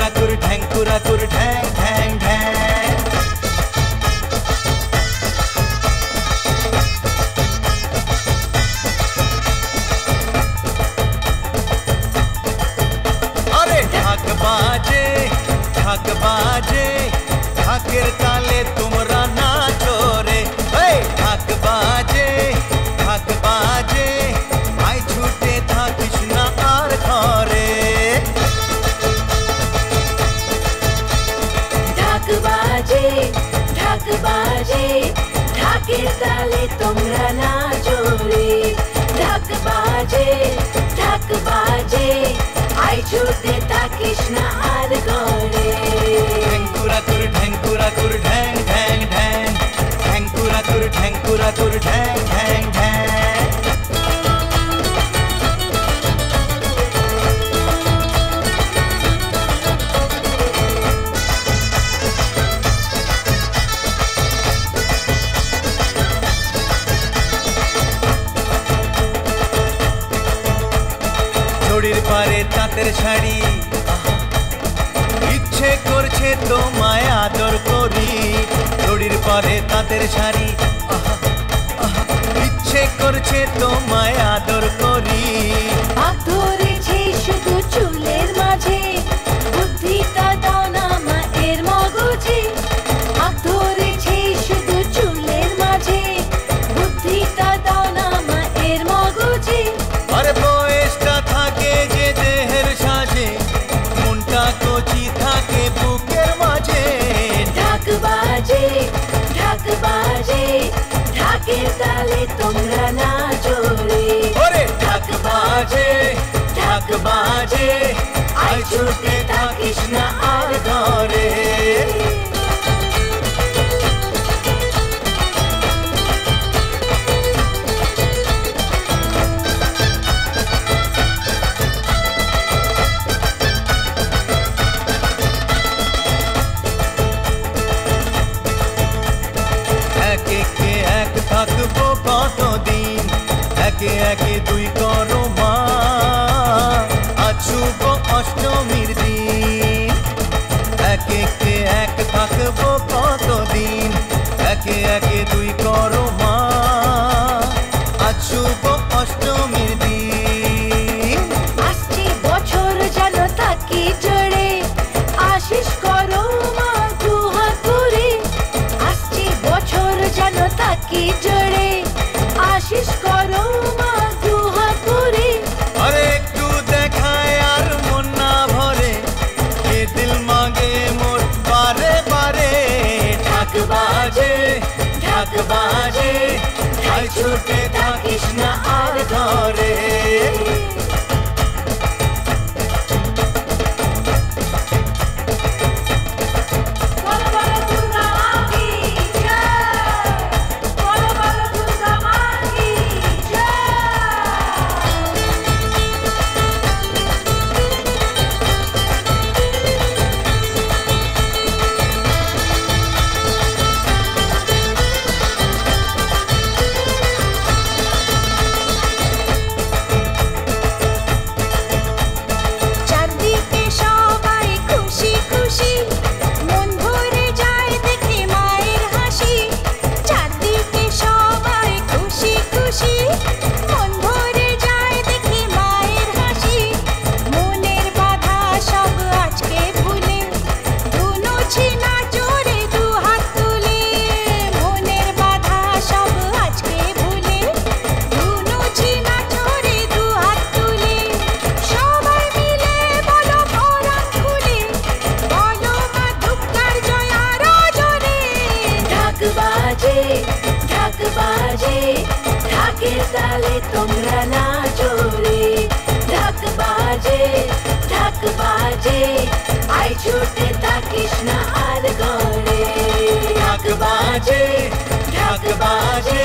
कुराकुर ढैंग कुराकुर ढैंग ढैंग ढैंग। अरे ढाक बाजे ढाक बाजे ढाकेर ताले के ताले ढक बाजे ढक बाजे आई छूते ता कृष्ण हार ঘড়ির পারে তাঁতের শাড়ি। ইচ্ছে করছে তোমায় আদর করি। ঘড়ির পারে তাঁতের শাড়ি। ইচ্ছে করছে তোমায় আদর করি। আদর તાલે તોંગરાના જોડે ઓરે ઠાક બાજે ઠાક બાજે આઈ છૂટે ઠાકી একে একে দুই করো মা। আছুব অষ্টমীর দিন। একে একে এক থাকব কতদিন? একে একে দুই করো মা। আছুব অষ্টমীর বছর আশিস বছর আশিস বাজে ঢাই ছুটে থাকিস না আর ধরে वाले तुमरा ना छोड़े ढाक बाजे ढाक बाजे, आई छोटे ताकिश ना आल गोड़े ढाक बाजे ढक बाजे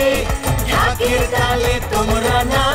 ढाकेर ताले तुमरा ना